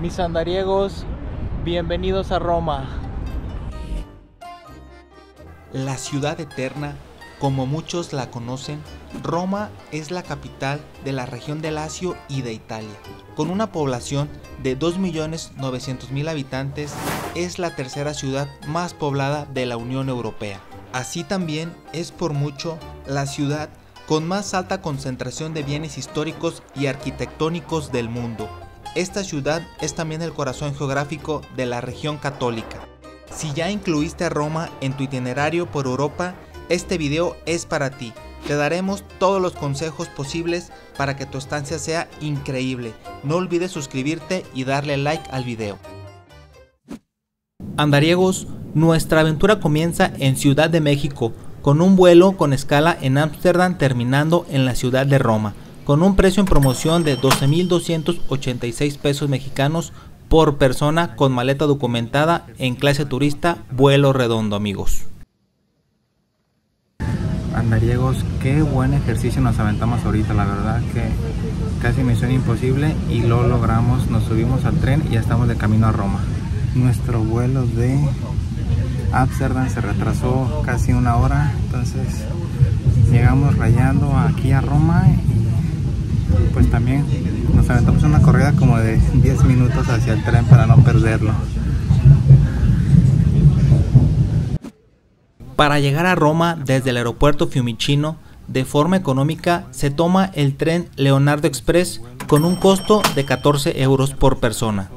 Mis andariegos, bienvenidos a Roma. La ciudad eterna, como muchos la conocen, Roma es la capital de la región de Lacio y de Italia. Con una población de 2.900.000 habitantes, es la tercera ciudad más poblada de la Unión Europea. Así también es por mucho la ciudad con más alta concentración de bienes históricos y arquitectónicos del mundo. Esta ciudad es también el corazón geográfico de la región católica. Si ya incluiste a Roma en tu itinerario por Europa, este video es para ti. Te daremos todos los consejos posibles para que tu estancia sea increíble. No olvides suscribirte y darle like al video. Andariegos, nuestra aventura comienza en Ciudad de México, con un vuelo con escala en Ámsterdam terminando en la ciudad de Roma con un precio en promoción de 12.286 pesos mexicanos por persona con maleta documentada en clase turista vuelo redondo amigos. Andariegos, qué buen ejercicio nos aventamos ahorita, la verdad que casi misión imposible y lo logramos, nos subimos al tren y ya estamos de camino a Roma. Nuestro vuelo de Amsterdam se retrasó casi una hora, entonces llegamos rayando aquí a Roma pues también nos aventamos una corrida como de 10 minutos hacia el tren para no perderlo. Para llegar a Roma desde el aeropuerto Fiumicino, de forma económica se toma el tren Leonardo Express con un costo de 14 euros por persona.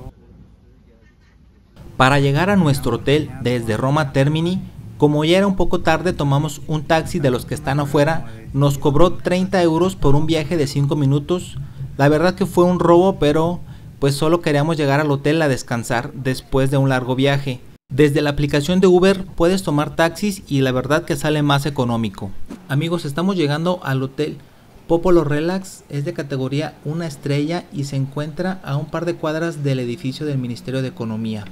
Para llegar a nuestro hotel desde Roma Termini como ya era un poco tarde, tomamos un taxi de los que están afuera. Nos cobró 30 euros por un viaje de 5 minutos. La verdad que fue un robo, pero pues solo queríamos llegar al hotel a descansar después de un largo viaje. Desde la aplicación de Uber puedes tomar taxis y la verdad que sale más económico. Amigos, estamos llegando al hotel. Popolo Relax es de categoría una estrella y se encuentra a un par de cuadras del edificio del Ministerio de Economía.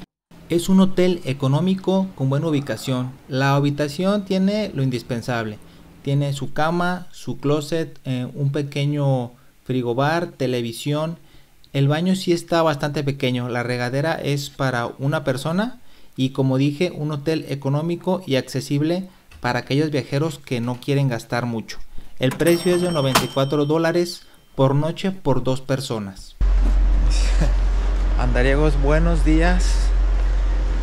Es un hotel económico con buena ubicación. La habitación tiene lo indispensable. Tiene su cama, su closet, eh, un pequeño frigobar, televisión. El baño sí está bastante pequeño. La regadera es para una persona y como dije, un hotel económico y accesible para aquellos viajeros que no quieren gastar mucho. El precio es de 94 dólares por noche por dos personas. Andariegos, buenos días.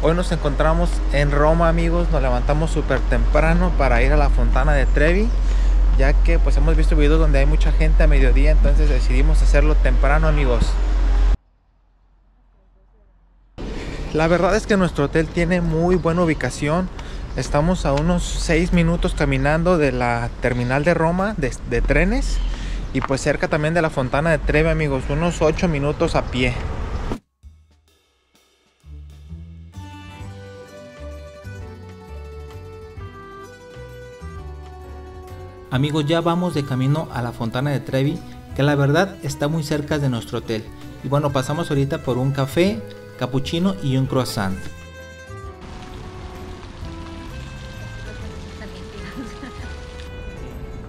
Hoy nos encontramos en Roma amigos, nos levantamos súper temprano para ir a la fontana de Trevi ya que pues hemos visto videos donde hay mucha gente a mediodía, entonces decidimos hacerlo temprano amigos. La verdad es que nuestro hotel tiene muy buena ubicación. Estamos a unos 6 minutos caminando de la terminal de Roma de, de trenes y pues cerca también de la fontana de Trevi amigos, unos 8 minutos a pie. Amigos, ya vamos de camino a la Fontana de Trevi, que la verdad está muy cerca de nuestro hotel. Y bueno, pasamos ahorita por un café, cappuccino y un croissant.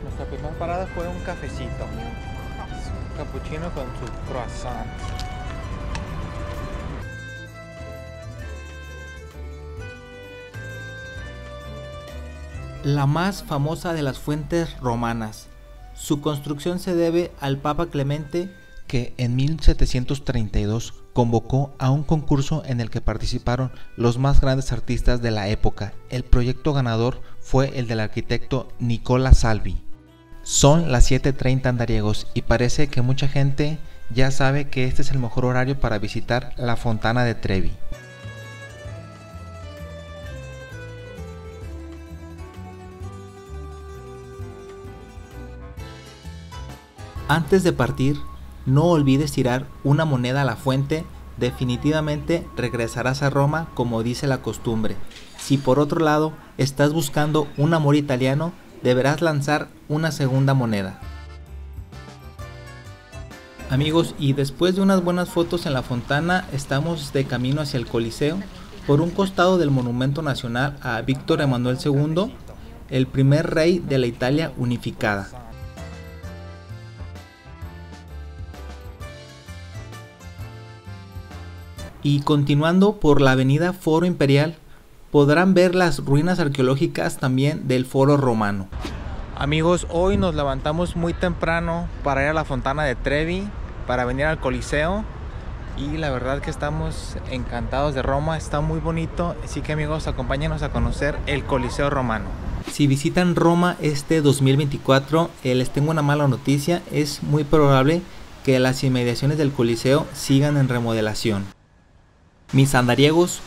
Nuestra primera parada fue un cafecito. Un cappuccino con su croissant. La más famosa de las fuentes romanas. Su construcción se debe al Papa Clemente que en 1732 convocó a un concurso en el que participaron los más grandes artistas de la época. El proyecto ganador fue el del arquitecto Nicola Salvi. Son las 7.30 andariegos y parece que mucha gente ya sabe que este es el mejor horario para visitar la Fontana de Trevi. Antes de partir, no olvides tirar una moneda a la fuente, definitivamente regresarás a Roma como dice la costumbre. Si por otro lado estás buscando un amor italiano, deberás lanzar una segunda moneda. Amigos, y después de unas buenas fotos en la fontana, estamos de camino hacia el Coliseo, por un costado del Monumento Nacional a Víctor Emanuel II, el primer rey de la Italia unificada. Y continuando por la avenida Foro Imperial, podrán ver las ruinas arqueológicas también del Foro Romano. Amigos, hoy nos levantamos muy temprano para ir a la Fontana de Trevi, para venir al Coliseo. Y la verdad que estamos encantados de Roma, está muy bonito. Así que amigos, acompáñenos a conocer el Coliseo Romano. Si visitan Roma este 2024, eh, les tengo una mala noticia. Es muy probable que las inmediaciones del Coliseo sigan en remodelación. Mis andariegos,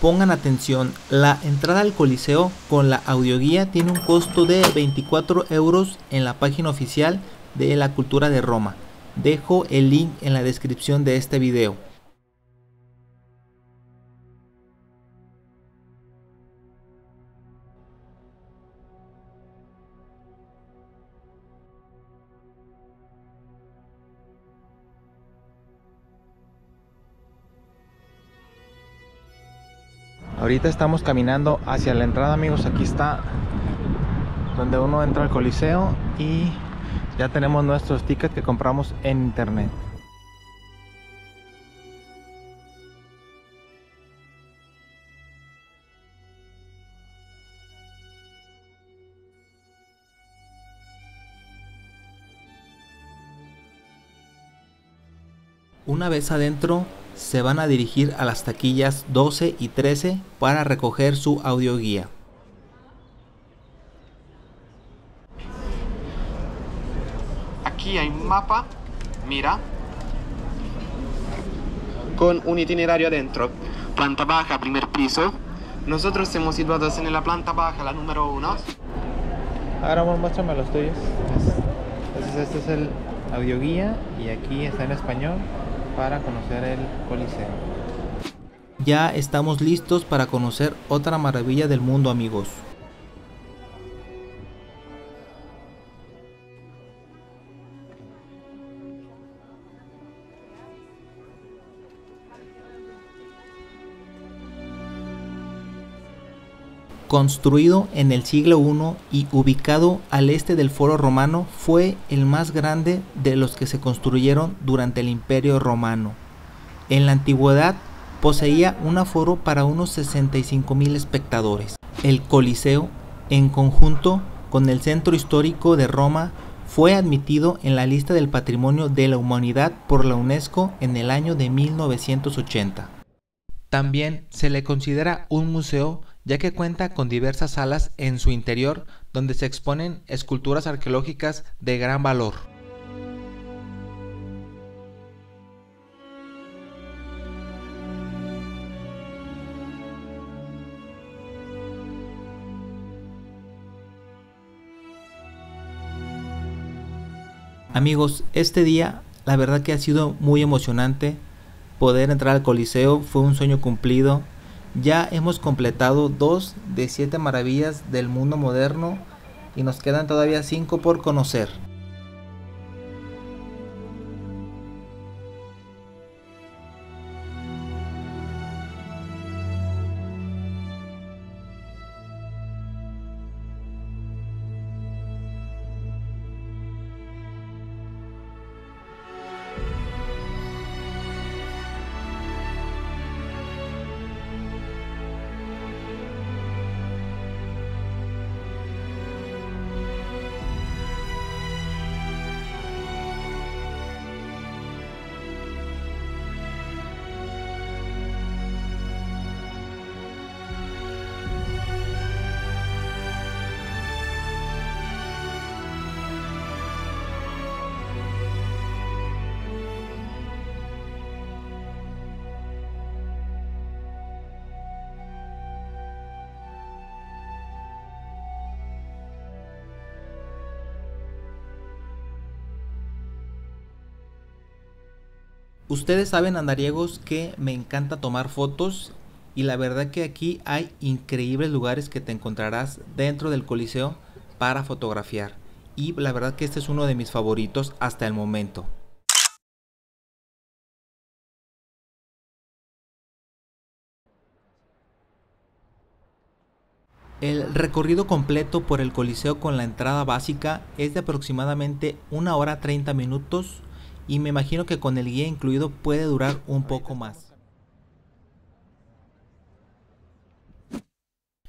Pongan atención, la entrada al Coliseo con la audioguía tiene un costo de 24 euros en la página oficial de la Cultura de Roma. Dejo el link en la descripción de este video. Ahorita estamos caminando hacia la entrada, amigos. Aquí está donde uno entra al coliseo y ya tenemos nuestros tickets que compramos en internet. Una vez adentro, se van a dirigir a las taquillas 12 y 13 para recoger su audioguía. Aquí hay un mapa, mira, con un itinerario adentro. Planta baja, primer piso. Nosotros estamos situados en la planta baja, la número 1. Ahora muéstrame los tuyos. Entonces este es el audioguía y aquí está en español para conocer el Coliseo. Ya estamos listos para conocer otra maravilla del mundo amigos. Construido en el siglo I y ubicado al este del Foro Romano, fue el más grande de los que se construyeron durante el Imperio Romano. En la antigüedad poseía un aforo para unos 65 mil espectadores. El Coliseo, en conjunto con el centro histórico de Roma, fue admitido en la lista del Patrimonio de la Humanidad por la UNESCO en el año de 1980. También se le considera un museo ya que cuenta con diversas salas en su interior donde se exponen esculturas arqueológicas de gran valor. Amigos, este día la verdad que ha sido muy emocionante. Poder entrar al Coliseo fue un sueño cumplido ya hemos completado dos de siete maravillas del mundo moderno y nos quedan todavía cinco por conocer. Ustedes saben, andariegos, que me encanta tomar fotos y la verdad que aquí hay increíbles lugares que te encontrarás dentro del Coliseo para fotografiar. Y la verdad que este es uno de mis favoritos hasta el momento. El recorrido completo por el Coliseo con la entrada básica es de aproximadamente una hora 30 minutos y me imagino que con el guía incluido puede durar un poco más.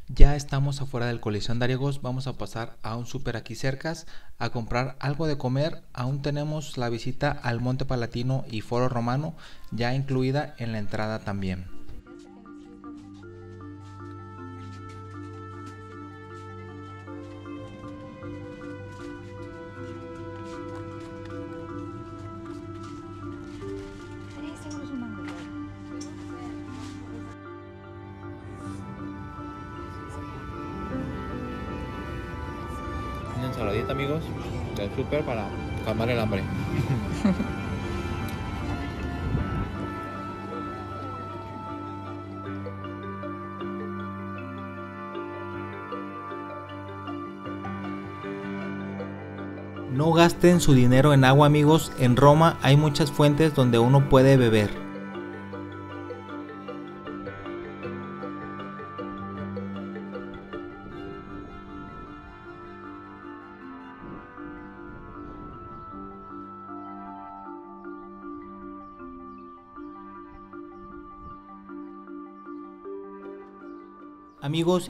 Ya estamos afuera del colección de Ariegos, vamos a pasar a un super aquí cercas a comprar algo de comer. Aún tenemos la visita al Monte Palatino y Foro Romano ya incluida en la entrada también. Amigos, del súper para calmar el hambre. No gasten su dinero en agua amigos, en Roma hay muchas fuentes donde uno puede beber.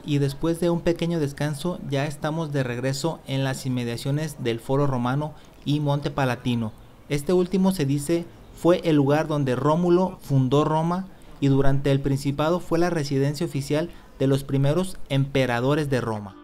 Y después de un pequeño descanso ya estamos de regreso en las inmediaciones del Foro Romano y Monte Palatino. Este último se dice fue el lugar donde Rómulo fundó Roma y durante el Principado fue la residencia oficial de los primeros emperadores de Roma.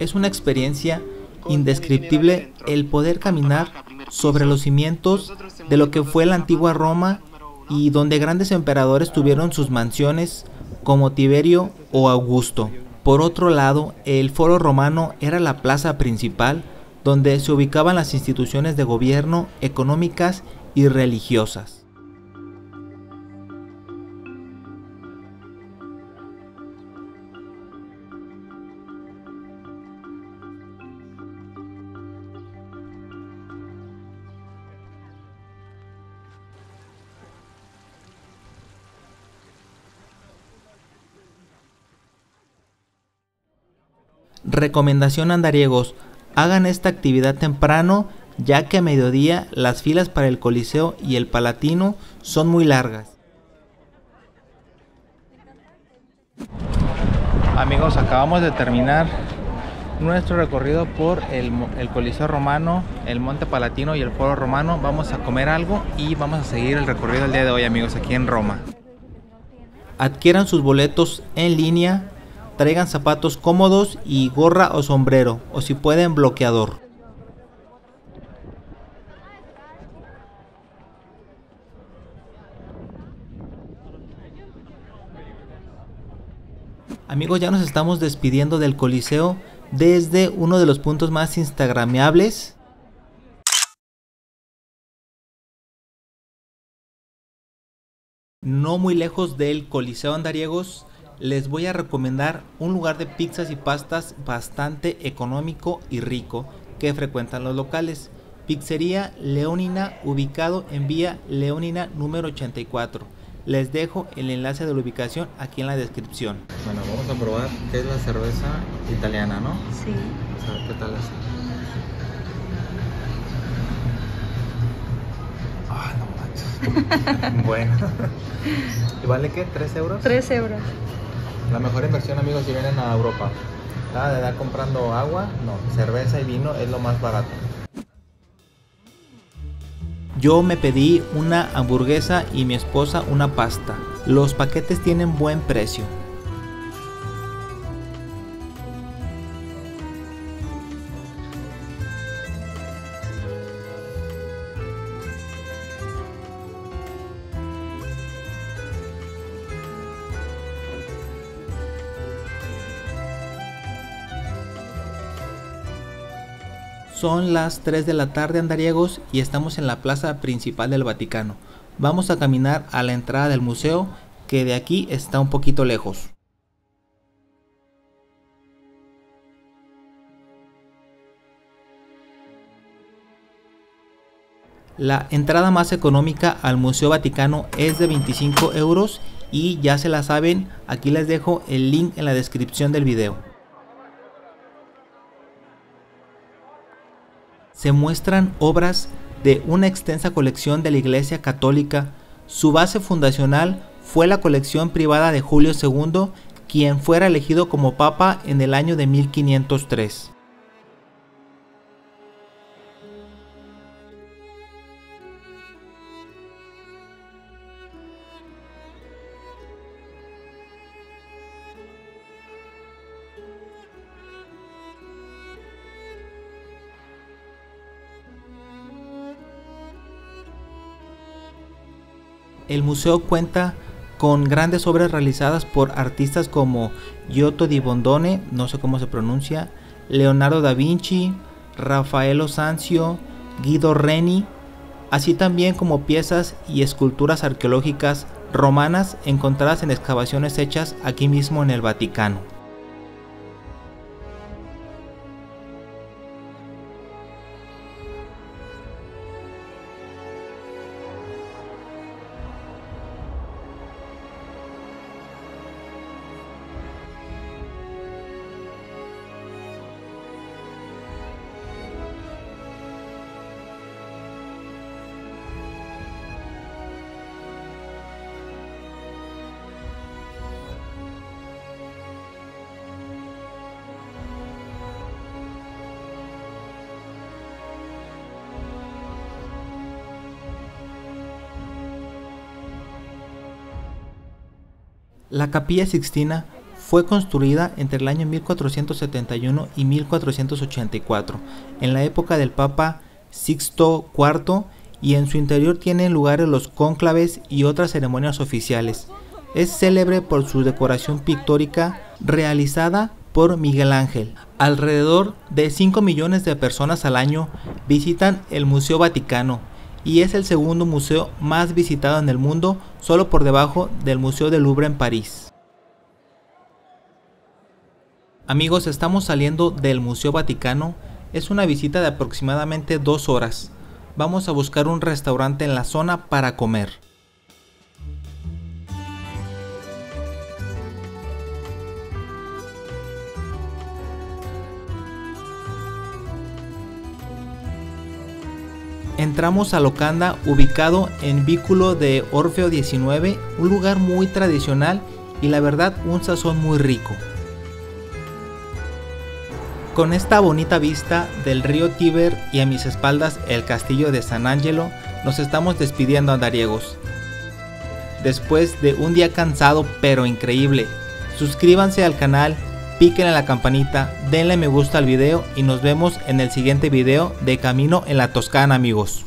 Es una experiencia indescriptible el poder caminar sobre los cimientos de lo que fue la antigua Roma y donde grandes emperadores tuvieron sus mansiones como Tiberio o Augusto. Por otro lado, el foro romano era la plaza principal donde se ubicaban las instituciones de gobierno, económicas y religiosas. Recomendación andariegos, hagan esta actividad temprano ya que a mediodía las filas para el Coliseo y el Palatino son muy largas. Amigos, acabamos de terminar nuestro recorrido por el, el, Coliseo Romano, el Monte Palatino y el Foro Romano. Vamos a comer algo y vamos a seguir el recorrido el día de hoy, amigos, aquí en Roma. Adquieran sus boletos en línea traigan zapatos cómodos y gorra o sombrero, o si pueden bloqueador. Amigos, ya nos estamos despidiendo del Coliseo desde uno de los puntos más instagrameables. No muy lejos del Coliseo Andariegos, les voy a recomendar un lugar de pizzas y pastas bastante económico y rico que frecuentan los locales. Pizzería Leonina, ubicado en vía Leonina número 84. Les dejo el enlace de la ubicación aquí en la descripción. Bueno, vamos a probar qué es la cerveza italiana, ¿no? Sí. Vamos a ver qué tal es. Ah, no manches. bueno. ¿Y vale qué? ¿3 euros? 3 euros. La mejor inversión, amigos, si vienen a Europa. Nada de andar comprando agua, no, cerveza y vino es lo más barato. Yo me pedí una hamburguesa y mi esposa una pasta. Los paquetes tienen buen precio. Son las 3 de la tarde andariegos y estamos en la plaza principal del Vaticano. vamos a caminar a la entrada del museo que de aquí está un poquito lejos. La entrada más económica al Museo Vaticano es de 25 euros y ya se la saben, aquí les dejo el link en la descripción del video. Se muestran obras de una extensa colección de la Iglesia Católica. Su base fundacional fue la colección privada de Julio II, quien fuera elegido como papa en el año de 1503. El museo cuenta con grandes obras realizadas por artistas como Giotto di Bondone, no sé cómo se pronuncia, Leonardo da Vinci, Raffaello Sanzio, Guido Reni, así también como piezas y esculturas arqueológicas romanas encontradas en excavaciones hechas aquí mismo en el Vaticano. La capilla Sixtina fue construida entre el año 1471 y 1484, en la época del Papa Sixto IV, y en su interior tienen lugar los cónclaves y otras ceremonias oficiales. Es célebre por su decoración pictórica realizada por Miguel Ángel. Alrededor de 5 millones de personas al año visitan el Museo Vaticano, y es el segundo museo más visitado en el mundo, solo por debajo del Museo del Louvre en París. Amigos, estamos saliendo del Museo Vaticano. Es una visita de aproximadamente dos horas. Vamos a buscar un restaurante en la zona para comer. Entramos a Locanda ubicado en Vículo de Orfeo 19, un lugar muy tradicional y la verdad un sazón muy rico. Con esta bonita vista del río Tíber y a mis espaldas el castillo de San Angelo, nos estamos despidiendo andariegos. Después de un día cansado pero increíble, suscríbanse al canal, piquen en la campanita, denle me gusta al video y nos vemos en el siguiente video de Camino en la Toscana amigos.